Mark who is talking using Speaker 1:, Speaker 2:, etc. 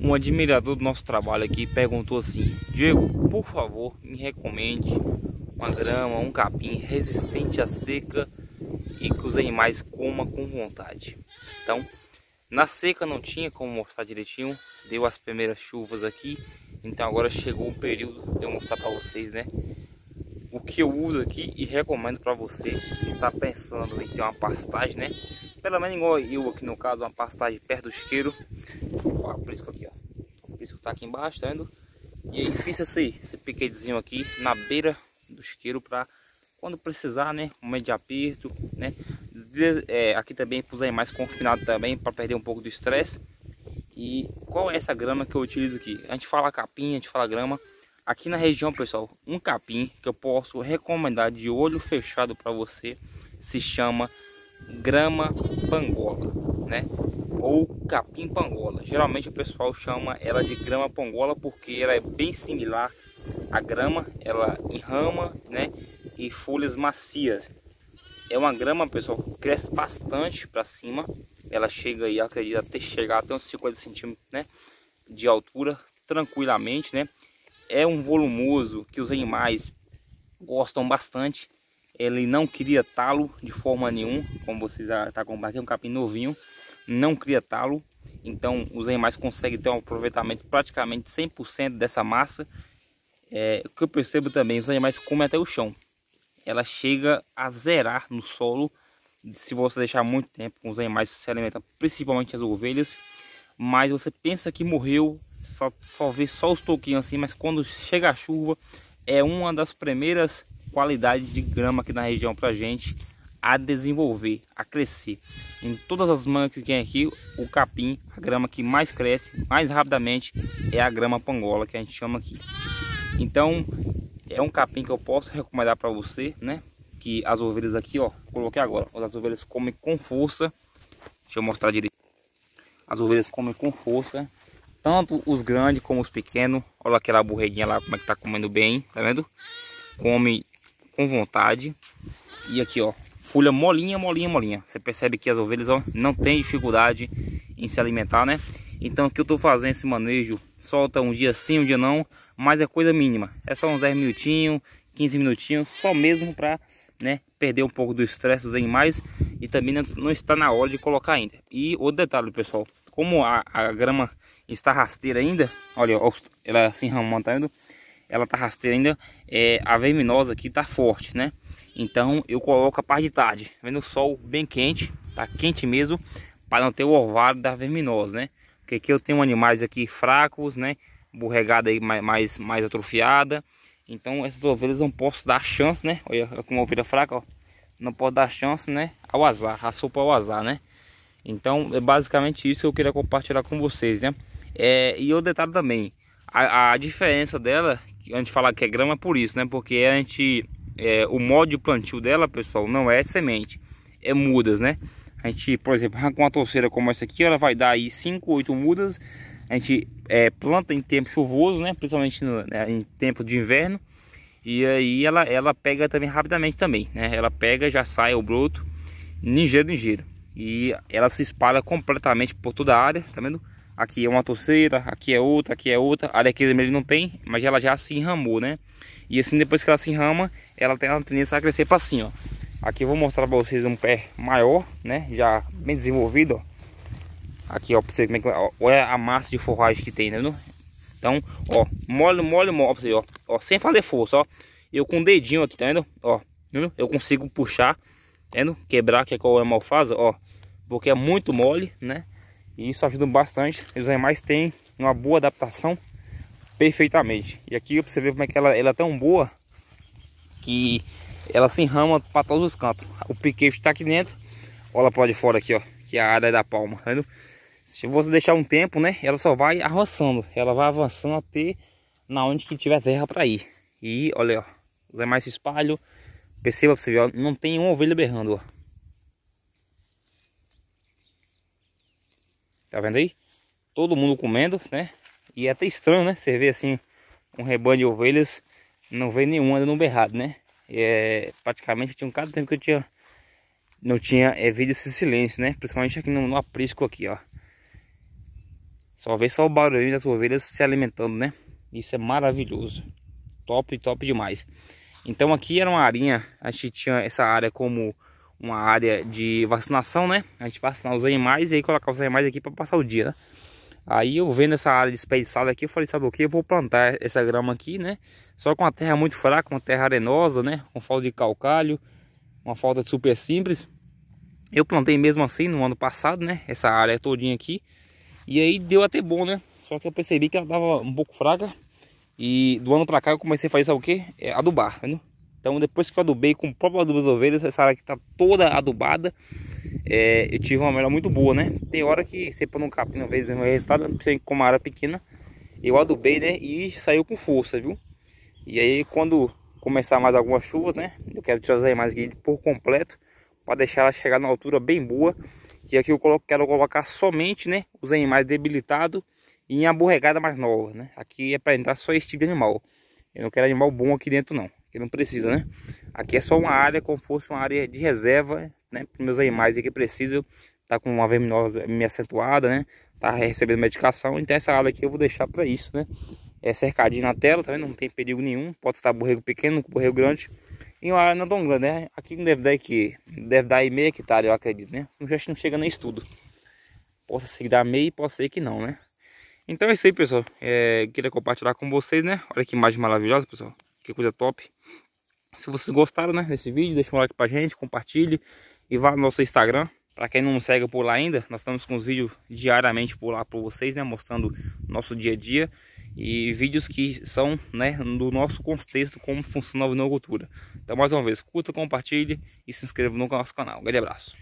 Speaker 1: Um admirador do nosso trabalho aqui perguntou assim: Diego, por favor, me recomende uma grama, um capim resistente à seca e que os animais comam com vontade. Então, na seca não tinha como mostrar direitinho, deu as primeiras chuvas aqui, então agora chegou o período de eu mostrar para vocês, né? O que eu uso aqui e recomendo para você que está pensando em ter uma pastagem, né? Pelo menos igual eu aqui no caso, uma pastagem perto do isqueiro. Ó, por isso aqui, ó. Isso que tá aqui embaixo, tá vendo? E aí fiz esse, esse piquetezinho aqui na beira do isqueiro para quando precisar, né? Um momento de aperto, né? É, aqui também para os animais confinados também, para perder um pouco do estresse. E qual é essa grama que eu utilizo aqui? A gente fala capim, a gente fala grama. Aqui na região, pessoal, um capim que eu posso recomendar de olho fechado para você se chama grama pangola, né? Ou capim pangola. Geralmente o pessoal chama ela de grama pangola porque ela é bem similar à grama, ela enrama, né? E folhas macias. É uma grama, pessoal, que cresce bastante para cima. Ela chega aí, acredito, até chegar até uns 50 centímetros, né? De altura, tranquilamente, né? É um volumoso que os animais gostam bastante ele não cria talo de forma nenhuma, como vocês já estão tá aqui, é um capim novinho, não cria talo, então os animais conseguem ter um aproveitamento praticamente 100% dessa massa. É, o que eu percebo também, os animais comem até o chão, ela chega a zerar no solo, se você deixar muito tempo com os animais se alimentam, principalmente as ovelhas, mas você pensa que morreu, só, só vê só os toquinhos assim, mas quando chega a chuva, é uma das primeiras qualidade de grama aqui na região para gente a desenvolver, a crescer. Em todas as mangas que tem aqui, o capim, a grama que mais cresce mais rapidamente é a grama pangola que a gente chama aqui. Então, é um capim que eu posso recomendar para você, né? Que as ovelhas aqui, ó, coloquei agora. As ovelhas comem com força. Deixa eu mostrar direito. As ovelhas comem com força, tanto os grandes como os pequenos. Olha aquela borreguinha lá como é que tá comendo bem, tá vendo? Come com vontade. E aqui, ó, folha molinha, molinha, molinha. Você percebe que as ovelhas, ó, não tem dificuldade em se alimentar, né? Então aqui eu tô fazendo esse manejo, solta um dia sim, um dia não, mas é coisa mínima. É só uns 10 minutinhos, 15 minutinhos, só mesmo para né, perder um pouco do estresse dos animais e também não, está na hora de colocar ainda. E outro detalhe, pessoal, como a, a grama está rasteira ainda, olha, ó, ela assim ramando, tá ela tá rasteira ainda, é, a verminosa aqui tá forte, né? Então eu coloco a parte de tarde, vendo o sol bem quente, tá quente mesmo, para não ter o orvalho da verminosa, né? Porque aqui eu tenho animais aqui fracos, né? Borregada aí mais, mais, atrofiada. Então essas ovelhas não posso dar chance, né? Olha como uma ovelha fraca, ó. Não pode dar chance, né? Ao azar, a sopa ao azar, né? Então é basicamente isso que eu queria compartilhar com vocês, né? É, e o detalhe também, a, a diferença dela a gente fala que é grama por isso, né? Porque a gente, é, o modo de plantio dela, pessoal, não é semente, é mudas, né? A gente, por exemplo, arranca uma torceira como essa aqui, ela vai dar aí 5, 8 mudas. A gente é, planta em tempo chuvoso, né? Principalmente no, né, em tempo de inverno. E aí ela, ela pega também rapidamente também, né? Ela pega, já sai o broto, ligeiro, ligeiro. E ela se espalha completamente por toda a área, tá vendo? Aqui é uma torceira, aqui é outra, aqui é outra. A área aqui ele não tem, mas ela já se enramou, né? E assim, depois que ela se enrama, ela tem a tendência a crescer para cima, ó. Aqui eu vou mostrar para vocês um pé maior, né? Já bem desenvolvido, ó. Aqui, ó, pra você ver como é. Ó, a massa de forragem que tem, né? Então, ó, mole, mole, mole, pra você, ó. ó. Sem fazer força, ó. Eu com o dedinho aqui, tá vendo? Ó? Eu consigo puxar, tá vendo? Quebrar, que é qual é mal ó. Porque é muito mole, né? E isso ajuda bastante. Os animais têm uma boa adaptação perfeitamente. E aqui você vê como é que ela, ela é tão boa que ela se enrama para todos os cantos. O piquete está aqui dentro. Olha para de fora aqui, ó. Que é a área da palma, tá vendo? Se você deixar um tempo, né? Ela só vai avançando. Ela vai avançando até na onde que tiver terra para ir. E olha, ó. Os animais se espalham. Perceba para você ver, ó, não tem uma ovelha berrando, ó. Tá vendo aí? Todo mundo comendo, né? E é até estranho, né? Você vê assim um rebanho de ovelhas, não vê nenhuma no berrado, né? É, praticamente tinha um cada tempo que eu tinha não tinha é, vídeo esse silêncio, né? Principalmente aqui no, no aprisco aqui, ó. Só vê só o barulho das ovelhas se alimentando, né? Isso é maravilhoso. Top, top demais. Então aqui era uma arinha, a gente tinha essa área como uma área de vacinação, né? A gente vacinar os animais e aí colocar os animais aqui para passar o dia, né? Aí eu vendo essa área desperdiçada aqui, eu falei, sabe o que? Eu vou plantar essa grama aqui, né? Só com a terra muito fraca, uma terra arenosa, né? Com falta de calcário, uma falta de super simples. Eu plantei mesmo assim no ano passado, né? Essa área todinha aqui. E aí deu até bom, né? Só que eu percebi que ela tava um pouco fraca. E do ano pra cá eu comecei a fazer sabe o que? É adubar, né? Então depois que eu adubei com o próprio adubo das ovelhas, essa área aqui tá toda adubada. É, eu tive uma melhora muito boa, né? Tem hora que você põe um capim uma vez no resultado, principalmente com uma área pequena. Eu adubei, né? E saiu com força, viu? E aí quando começar mais algumas chuvas, né? Eu quero trazer mais aqui por completo. Para deixar ela chegar na altura bem boa que aqui eu quero colocar somente né, os animais debilitados e em aborregada mais nova, né? Aqui é para entrar só esse tipo de animal. Eu não quero animal bom aqui dentro não, que não precisa, né? Aqui é só uma área como fosse uma área de reserva, né? Para meus animais que precisam tá com uma verminose meio acentuada, né? Tá recebendo medicação, então essa área aqui eu vou deixar para isso, né? É cercadinho na tela, tá vendo? Não tem perigo nenhum, pode estar borrego pequeno, borrego grande em uma área não tão grande, né? Aqui deve dar aqui, deve dar aí meio hectare, eu acredito, né? Não, não chega nem estudo. Possa ser que dá meio, pode ser que não, né? Então é isso aí, pessoal. É, queria compartilhar com vocês, né? Olha que imagem maravilhosa, pessoal. Que coisa top. Se vocês gostaram, né, desse vídeo, deixa um like pra gente, compartilhe. E vá no nosso Instagram. Para quem não nos segue por lá ainda, nós estamos com os vídeos diariamente por lá para vocês, né? Mostrando nosso dia a dia e vídeos que são né, do nosso contexto, como funciona a vinocultura. Então, mais uma vez, curta, compartilhe e se inscreva no nosso canal. Um grande abraço.